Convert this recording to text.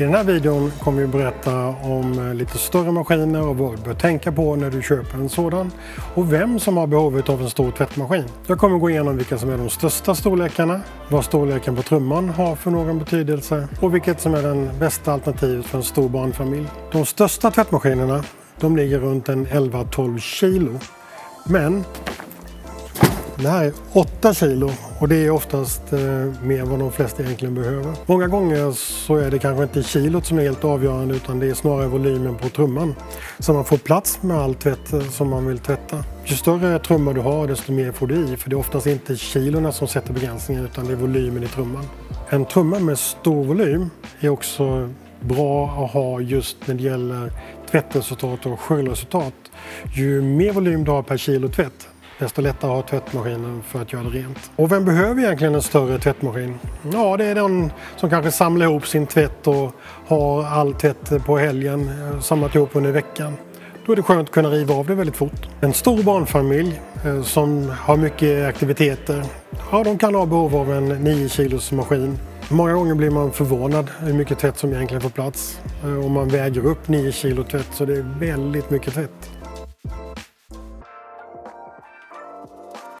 I den här videon kommer vi berätta om eh, lite större maskiner och vad du bör tänka på när du köper en sådan och vem som har behovet av en stor tvättmaskin. Jag kommer gå igenom vilka som är de största storlekarna, vad storleken på trumman har för någon betydelse och vilket som är den bästa alternativet för en stor barnfamilj. De största tvättmaskinerna de ligger runt en 11-12 kilo. Men det här är 8 kilo och det är oftast eh, mer mer vad de flesta egentligen behöver. Många gånger så är det kanske inte kilot som är helt avgörande utan det är snarare volymen på trumman. Så man får plats med all tvätt eh, som man vill tvätta. Ju större trumma du har desto mer får du i för det är oftast inte kilorna som sätter begränsningen utan det är volymen i trumman. En trumma med stor volym är också bra att ha just när det gäller tvättresultat och sköljresultat. Ju mer volym du har per kilo tvätt desto lättare att ha tvättmaskinen för att göra det rent. Och vem behöver egentligen en större tvättmaskin? Ja, det är den som kanske samlar ihop sin tvätt och har all tvätt på helgen, eh, samlat ihop under veckan. Då är det skönt att kunna riva av det väldigt fort. En stor barnfamilj eh, som har mycket aktiviteter, ja de kan ha behov av en 9 kilos maskin. Många gånger blir man förvånad hur mycket tvätt som egentligen får plats. Eh, om och man väger upp 9 kilo tvätt så det är väldigt mycket tvätt. Thank you.